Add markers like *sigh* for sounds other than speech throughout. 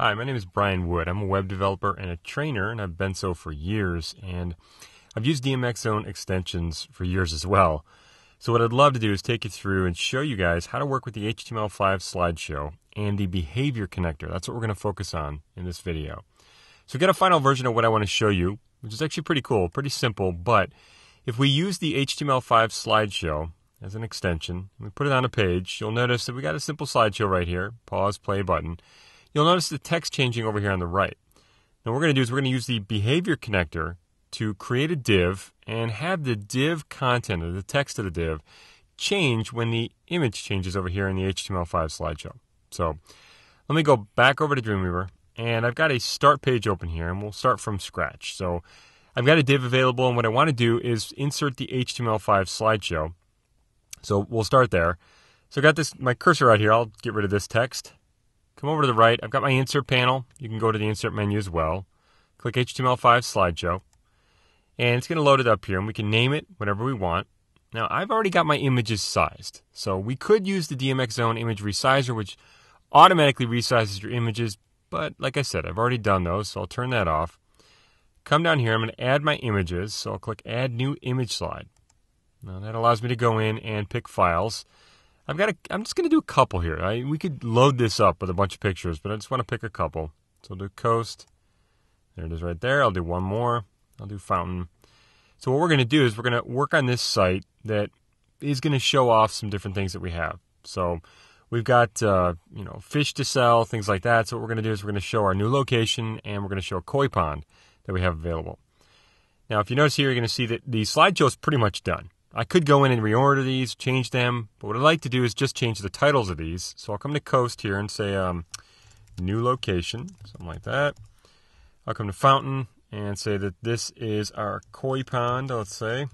Hi, my name is Brian Wood. I'm a web developer and a trainer, and I've been so for years. And I've used DMX Zone extensions for years as well. So, what I'd love to do is take you through and show you guys how to work with the HTML5 slideshow and the behavior connector. That's what we're going to focus on in this video. So, get a final version of what I want to show you, which is actually pretty cool, pretty simple. But if we use the HTML5 slideshow as an extension, we put it on a page, you'll notice that we got a simple slideshow right here pause, play button you'll notice the text changing over here on the right. Now, what we're going to do is we're going to use the behavior connector to create a div and have the div content or the text of the div change when the image changes over here in the HTML5 slideshow. So let me go back over to Dreamweaver and I've got a start page open here and we'll start from scratch. So I've got a div available and what I want to do is insert the HTML5 slideshow. So we'll start there. So I've got this my cursor out here. I'll get rid of this text Come over to the right. I've got my insert panel. You can go to the insert menu as well. Click HTML5 slideshow. And it's going to load it up here, and we can name it whatever we want. Now, I've already got my images sized. So we could use the DMX Zone image resizer, which automatically resizes your images. But like I said, I've already done those, so I'll turn that off. Come down here, I'm going to add my images. So I'll click Add New Image Slide. Now that allows me to go in and pick files. I've got a, I'm just going to do a couple here. I, we could load this up with a bunch of pictures, but I just want to pick a couple. So I'll do coast. There it is right there. I'll do one more. I'll do fountain. So what we're going to do is we're going to work on this site that is going to show off some different things that we have. So we've got uh, you know fish to sell, things like that. So what we're going to do is we're going to show our new location and we're going to show a koi pond that we have available. Now, if you notice here, you're going to see that the slideshow is pretty much done. I could go in and reorder these, change them, but what I'd like to do is just change the titles of these. So I'll come to Coast here and say um, new location, something like that. I'll come to Fountain and say that this is our koi pond, let's say.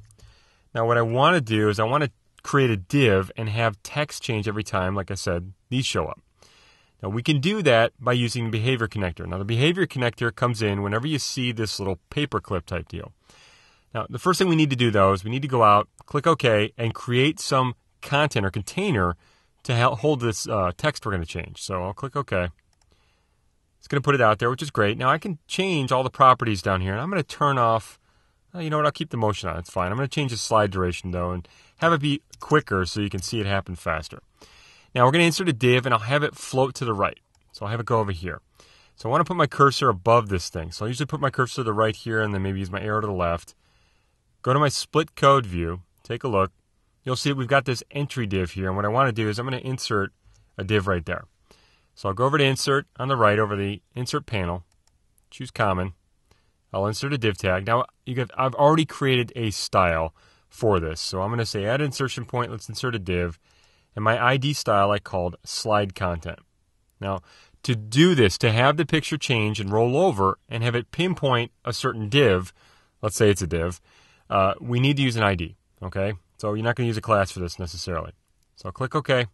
Now what I want to do is I want to create a div and have text change every time, like I said, these show up. Now we can do that by using the behavior connector. Now the behavior connector comes in whenever you see this little paperclip type deal. Now, the first thing we need to do though is we need to go out, click OK, and create some content or container to hold this uh, text we're going to change. So I'll click OK. It's going to put it out there, which is great. Now I can change all the properties down here, and I'm going to turn off. Uh, you know what? I'll keep the motion on. It's fine. I'm going to change the slide duration though, and have it be quicker so you can see it happen faster. Now we're going to insert a div, and I'll have it float to the right. So I'll have it go over here. So I want to put my cursor above this thing. So I'll usually put my cursor to the right here, and then maybe use my arrow to the left. Go to my split code view, take a look. You'll see we've got this entry div here. And what I want to do is I'm going to insert a div right there. So I'll go over to insert on the right over the insert panel, choose common. I'll insert a div tag. Now I've already created a style for this. So I'm going to say add insertion point. Let's insert a div. And my ID style I called slide content. Now, to do this, to have the picture change and roll over and have it pinpoint a certain div, let's say it's a div, uh, we need to use an ID. Okay, so you're not going to use a class for this necessarily. So I'll click OK,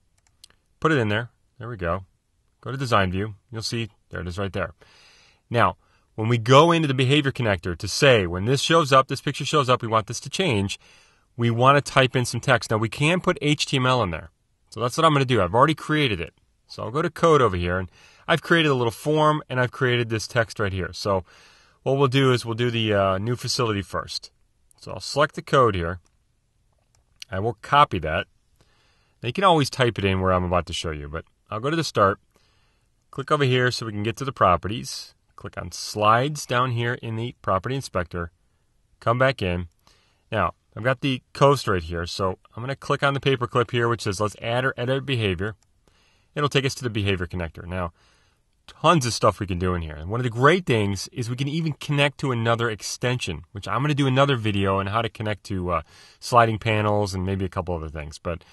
put it in there. There we go. Go to Design View. You'll see there it is right there. Now, when we go into the behavior connector to say when this shows up, this picture shows up, we want this to change. We want to type in some text. Now we can put HTML in there. So that's what I'm going to do. I've already created it. So I'll go to code over here and I've created a little form and I've created this text right here. So what we'll do is we'll do the uh, new facility first. So I'll select the code here. I will copy that. Now you can always type it in where I'm about to show you, but I'll go to the start, click over here so we can get to the properties, click on slides down here in the property inspector, come back in. Now, I've got the coast right here, so I'm going to click on the paperclip here, which says let's add or edit behavior. It'll take us to the behavior connector. Now, tons of stuff we can do in here. And one of the great things is we can even connect to another extension, which I'm going to do another video on how to connect to uh, sliding panels and maybe a couple other things. But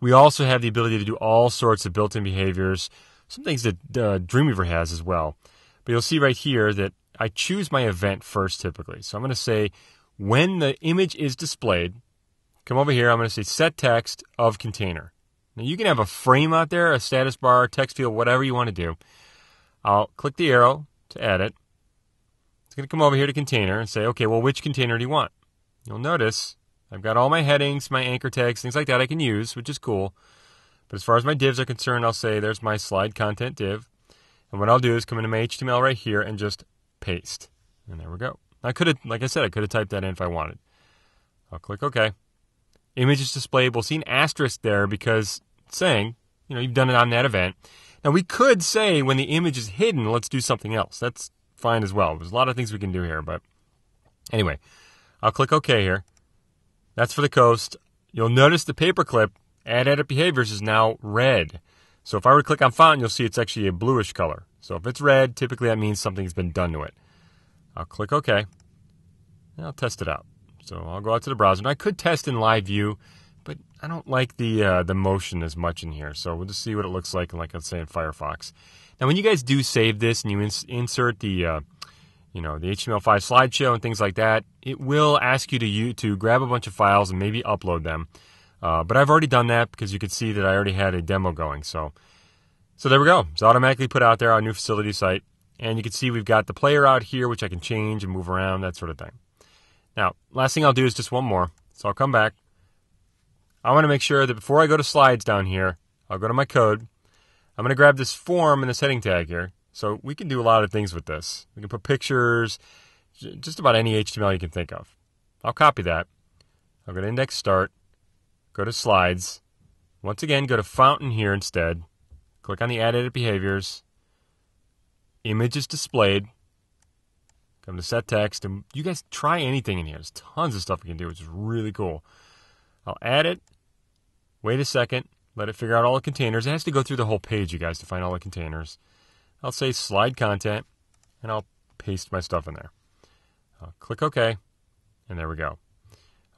we also have the ability to do all sorts of built-in behaviors, some things that uh, Dreamweaver has as well. But you'll see right here that I choose my event first typically. So I'm going to say when the image is displayed, come over here, I'm going to say set text of container. Now you can have a frame out there, a status bar, text field, whatever you want to do. I'll click the arrow to edit. It's going to come over here to container and say, okay, well, which container do you want? You'll notice I've got all my headings, my anchor tags, things like that I can use, which is cool. But as far as my divs are concerned, I'll say there's my slide content div. And what I'll do is come into my HTML right here and just paste. And there we go. I could have, like I said, I could have typed that in if I wanted. I'll click OK. Image is displayed. We'll see an asterisk there because saying, you know, you've done it on that event. Now we could say when the image is hidden, let's do something else. That's fine as well. There's a lot of things we can do here, but anyway, I'll click OK here. That's for the coast. You'll notice the paperclip add edit behaviors is now red. So if I were to click on fountain, you'll see it's actually a bluish color. So if it's red, typically that means something's been done to it. I'll click OK. And I'll test it out. So I'll go out to the browser. And I could test in live view, I don't like the uh, the motion as much in here. So we'll just see what it looks like, like let's say in Firefox. Now, when you guys do save this and you ins- insert the uh, you know the HTML5 slideshow and things like that, it will ask you to you to grab a bunch of files and maybe upload them. Uh, but I've already done that because you could see that I already had a demo going. So, so there we go. It's automatically put out there on new facility site. And you can see we've got the player out here, which I can change and move around, that sort of thing. Now, last thing I'll do is just one more. So I'll come back. I want to make sure that before I go to slides down here, I'll go to my code. I'm going to grab this form and this heading tag here. So we can do a lot of things with this. We can put pictures, just about any HTML you can think of. I'll copy that. I'll go to index start, go to slides. Once again, go to fountain here instead. Click on the add edit behaviors. Image is displayed. Come to set text, and you guys try anything in here. There's tons of stuff you can do, which is really cool. I'll add it. Wait a second. Let it figure out all the containers. It has to go through the whole page, you guys, to find all the containers. I'll say slide content, and I'll paste my stuff in there. I'll click OK, and there we go.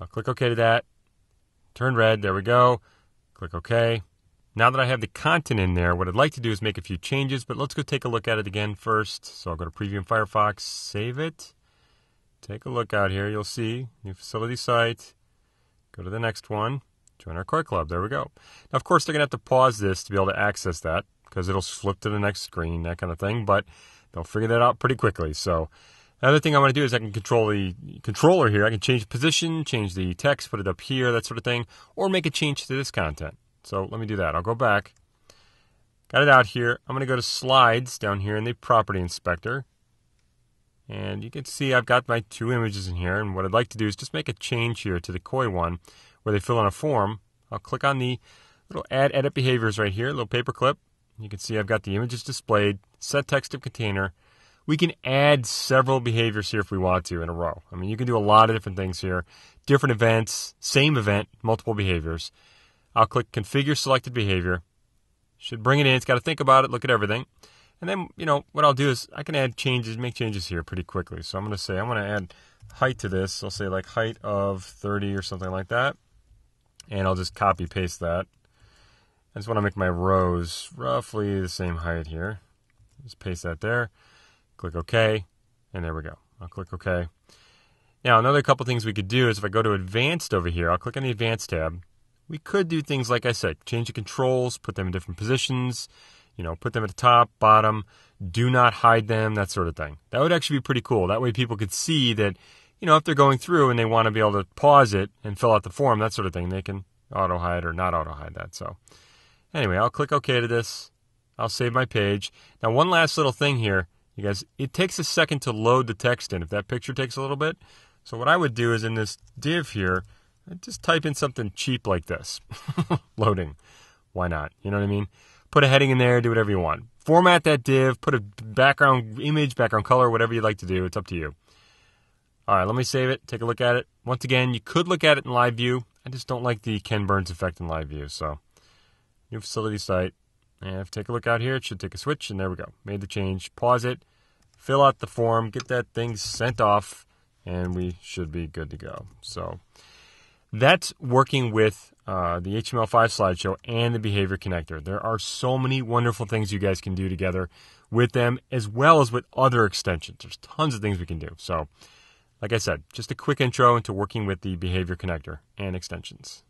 I'll click OK to that. Turn red. There we go. Click OK. Now that I have the content in there, what I'd like to do is make a few changes, but let's go take a look at it again first. So I'll go to Preview in Firefox, save it. Take a look out here. You'll see new facility site. Go to the next one. Join our Koi Club. There we go. Now, of course, they're going to have to pause this to be able to access that because it'll flip to the next screen, that kind of thing. But they'll figure that out pretty quickly. So Another thing I want to do is I can control the controller here. I can change position, change the text, put it up here, that sort of thing, or make a change to this content. So let me do that. I'll go back. Got it out here. I'm going to go to slides down here in the property inspector. And you can see I've got my two images in here. And what I'd like to do is just make a change here to the Koi one where they fill in a form. I'll click on the little add edit behaviors right here, little paper clip. You can see I've got the images displayed, set text of container. We can add several behaviors here if we want to in a row. I mean, you can do a lot of different things here. Different events, same event, multiple behaviors. I'll click configure selected behavior. Should bring it in. It's got to think about it, look at everything. And then, you know, what I'll do is I can add changes, make changes here pretty quickly. So I'm going to say, I'm going to add height to this. I'll say like height of 30 or something like that. And I'll just copy paste that. I just want to make my rows roughly the same height here. Just paste that there. Click OK. And there we go. I'll click OK. Now, another couple things we could do is if I go to Advanced over here, I'll click on the Advanced tab. We could do things like I said, change the controls, put them in different positions, you know, put them at the top, bottom, do not hide them, that sort of thing. That would actually be pretty cool. That way people could see that, you know, if they're going through and they want to be able to pause it and fill out the form, that sort of thing, they can auto hide or not auto hide that. So, anyway, I'll click OK to this. I'll save my page. Now, one last little thing here, you guys, it takes a second to load the text in if that picture takes a little bit. So, what I would do is in this div here, I just type in something cheap like this *laughs* loading. Why not? You know what I mean? Put a heading in there, do whatever you want. Format that div, put a background image, background color, whatever you'd like to do. It's up to you. All right, let me save it, take a look at it. Once again, you could look at it in live view. I just don't like the Ken Burns effect in live view. So, new facility site. And if take a look out here, it should take a switch, and there we go. Made the change. Pause it, fill out the form, get that thing sent off, and we should be good to go. So, that's working with uh, the HTML5 slideshow and the behavior connector. There are so many wonderful things you guys can do together with them, as well as with other extensions. There's tons of things we can do. So, like I said, just a quick intro into working with the behavior connector and extensions.